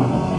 Amen.